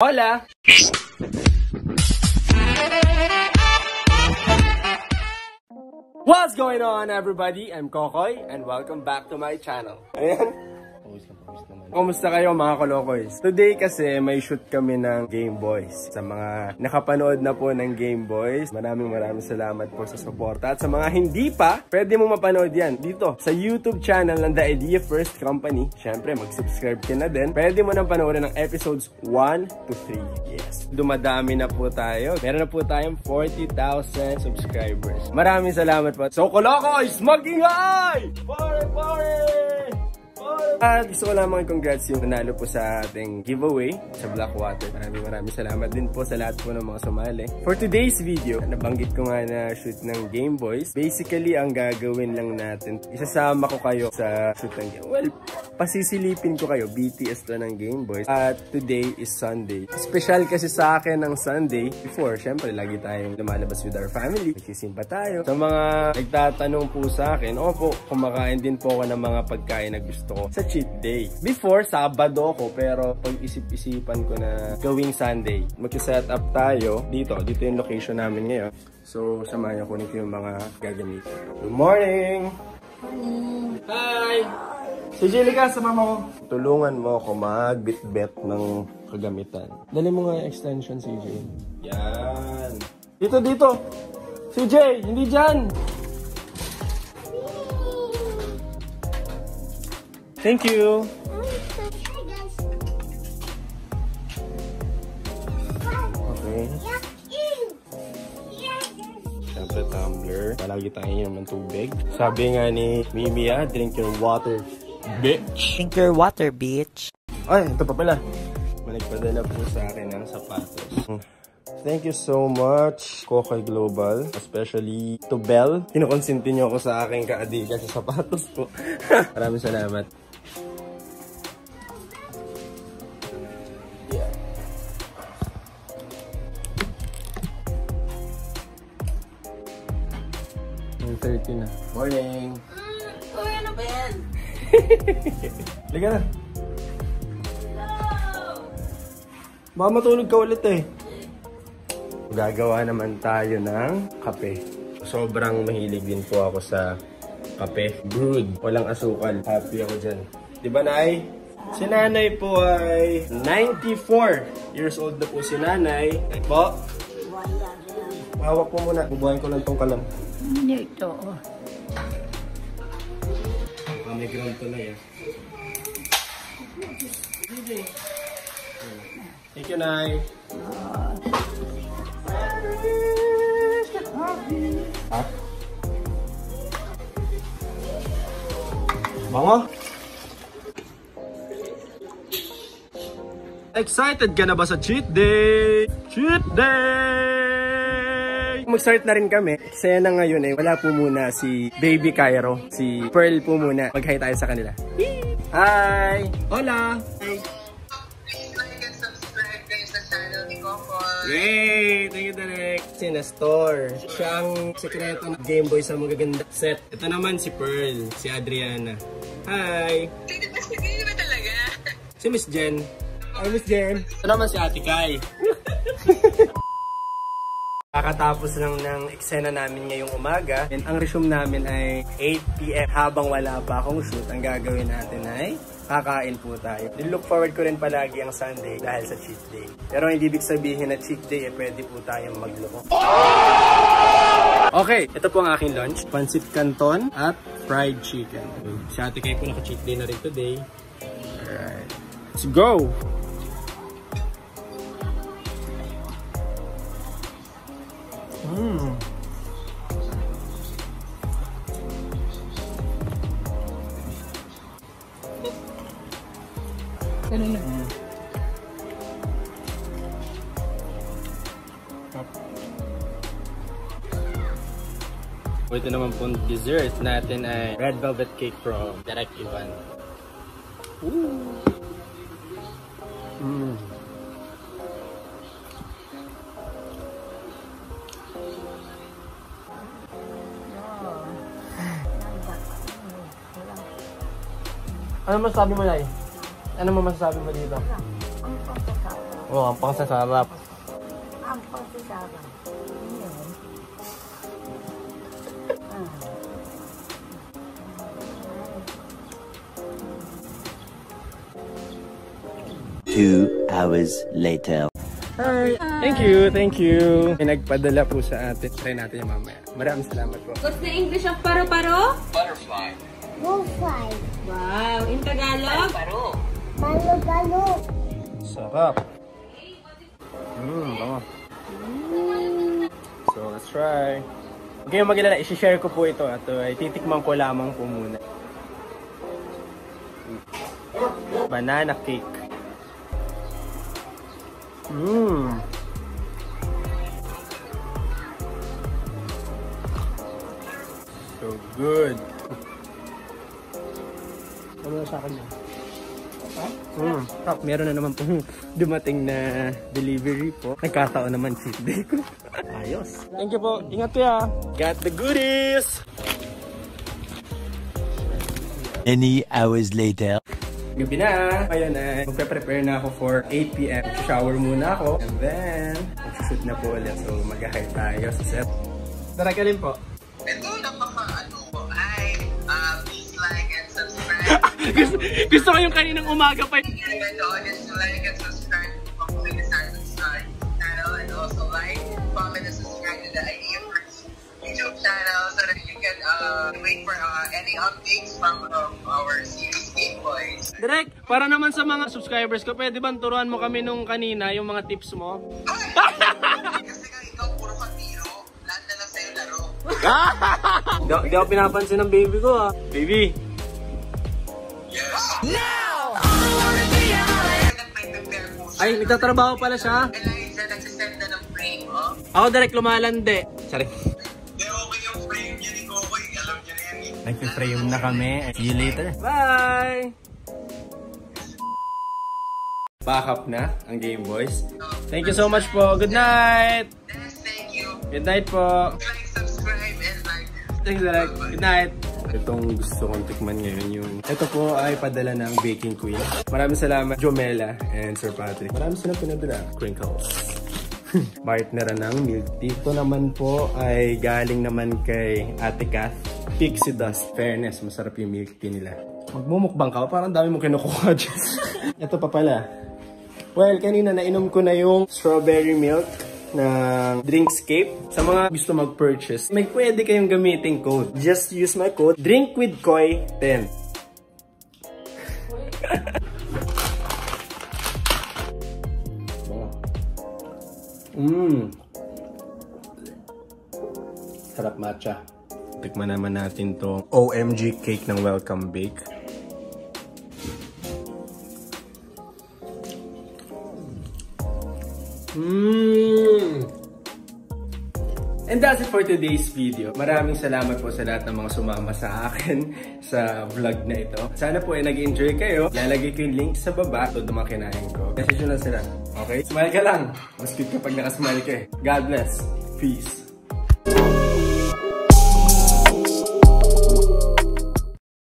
Hola! What's going on everybody? I'm Kokoy and welcome back to my channel. Ayan. Kumusta kayo mga kolokoys? Today kasi may shoot kami ng Game Boys. Sa mga nakapanood na po ng Game Boys, maraming maraming salamat po sa suporta. At sa mga hindi pa, pwede mo mapanood yan dito sa YouTube channel ng The Idea First Company. Siyempre, mag-subscribe ka na din. Pwede mo nang panoorin ng episodes 1 to 3. Yes. Dumadami na po tayo. Meron na po tayong 40,000 subscribers. Maraming salamat po. So, kolokoys, mag-ingay! Pare, pare! At gusto ko lamang congrats yung nanalo po sa ating giveaway sa Blackwater. Maraming maraming salamat din po sa lahat po ng mga sumali. For today's video, nabanggit ko nga na shoot ng Game Boys. Basically, ang gagawin lang natin, isasama ko kayo sa shoot ng Game Well, pasisilipin ko kayo. BTS to ng Game Boys. At today is Sunday. Special kasi sa akin ng Sunday. Before, syempre, lagi tayong lumalabas with our family. Nagsisimpa tayo. Sa mga nagtatanong po sa akin, opo, kumakain din po ako ng mga pagkain na gusto ko sa cheat day. Before, Sabado ako, pero pag isip-isipan ko na gawing Sunday, mag-set up tayo dito. Dito yung location namin ngayon. So, samahan niyo ko yung mga gagamitin. Good morning! Morning! Hi! Si Jellica, sama mo. Tulungan mo ako magbit-bet ng kagamitan. Dali mo nga yung extension, CJ. Yan. Dito, dito. CJ, hindi dyan. Thank you. Okay. Siyempre, tumbler. Palagi tayo ng tubig. Sabi nga ni Mimi, ah, drink your water, bitch. Drink your water, bitch. Ay, ito pa pala. Maligpadala po sa akin ng sapatos. Thank you so much, Kokoy Global. Especially to Bell. Kinukonsinti niyo ako sa aking kaadika sa sapatos ko. Maraming salamat. Yeah. Yung 30 na. Morning! Uy, ano ba yan? Liga na. Baka matulog ka ulit eh. Gagawa naman tayo ng kape. Sobrang mahilig din po ako sa kape. Brewed. Walang asukal. Happy ako dyan. Di ba, Nay? Si Nanay po ay 94 years old na po si Nanay. Ay po. Hawak po muna. Bubuhayin ko lang tong kalam. Dito. Kami ground na yan. Thank you, Nay. Ha? Bango? Excited ka na ba sa cheat day? Cheat day! Mag-start na rin kami. Kasi na ngayon eh, wala po muna si Baby Cairo. Si Pearl po muna. Mag-hi tayo sa kanila. Hi! Hola! Hi! Yay! Thank you, Derek. Si Nestor. Siya ang sekreto ng Game Boy sa magaganda set. Ito naman si Pearl, si Adriana. Hi! Sino ba, sino ba talaga? Si Miss Jen. Hi, Miss Jen. Ito naman si Ate Kai. Kakatapos lang ng eksena namin ngayong umaga. And ang resume namin ay 8pm. Habang wala pa akong shoot, ang gagawin natin ay kakain po tayo. Look forward ko rin palagi ang Sunday dahil sa cheat day. Pero hindi ibig sabihin na cheat day, eh, pwede po tayong magloko. Okay, ito po ang aking lunch. Pancit canton at fried chicken. Si ate kayo po naka-cheat day na rin today. Alright. Let's go! Mmm. Ganun na. Ito naman pong dessert natin ay red velvet cake from Direct Ivan. Ooh. Mm. Ano masasabi mo, Nay? Ano mo masasabi mo dito? Ang pagkakao. Oh, ang pangsasarap. Ang pagsasama. Yun. Two hours later. Hi. Thank you, thank you. May nagpadala po sa atin. Try natin yung mamaya. Maraming salamat po. What's the English of paro-paro? Bullfly. Wow. Balo-balo. Sarap. Mmm, bango. So, let's try. Huwag kayong mag-alala, isi-share ko po ito at uh, ititikman ko lamang po muna. Banana cake. Mmm. So good. Ano sa akin yan? Mm, top, meron na naman po dumating na delivery po. Nagkataon naman cheat day ko. Ayos. Thank you po. Ingat kuya. Got the goodies. Many hours later. Gabi na. Ayun na. Magpe-prepare na ako for 8pm. Shower muna ako. And then, mag-shoot na po ulit. So, mag-hide tayo sa set. Tara ka rin po. Ito, gusto, gusto ko yung kaninang umaga pa. And the audience to like and subscribe to Pangkulit Silence channel. And also like, comment, and subscribe to the First YouTube channel so that you can uh, wait for uh, any updates from um, our series Game Boys. Direk, para naman sa mga subscribers ko, pwede ba turuan mo kami nung kanina yung mga tips mo? Kasi ikaw, puro ka tiro. Lahat na lang sa'yo laro. Di, di ako pinapansin ng baby ko ah. Baby, Siya. ay nagtatrabaho pala siya. Eliza, nagsisend na ng frame, oh. Ako direct lumalande. Sorry. Pero okay yung frame niya ni Kokoy. Alam niya na yan. Nagpi-frame na kami. See you later. Bye! Back up na ang Game Boys. Thank you so much po. Good night! Yes, thank you. Good night po. Like, subscribe, and like. Thanks, Direk. Good night. Itong gusto kong tikman ngayon yung... Ito po ay padala ng Baking Queen. Maraming salamat, Jomela and Sir Patrick. Maraming salamat pinadala. Crinkles. Partner ng milk tea. Ito naman po ay galing naman kay Ate Kath. Pixie Dust. Fairness, masarap yung milk tea nila. Magmumukbang ka, parang dami mo kinukuha. Ito pa pala. Well, kanina nainom ko na yung strawberry milk ng Drinkscape. Sa mga gusto mag-purchase, may pwede kayong gamitin code. Just use my code, drinkwithkoy10. Mmm. Sarap matcha. Tikman naman natin to OMG cake ng Welcome Bake. Mmm! And that's it for today's video. Maraming salamat po sa lahat ng mga sumama sa akin sa vlog na ito. Sana po ay nag-enjoy kayo. Lalagay ko yung link sa baba. Ito mga kinain ko. Message nyo lang sila. Okay? Smile ka lang. Mas cute kapag nakasmile ka eh. God bless. Peace.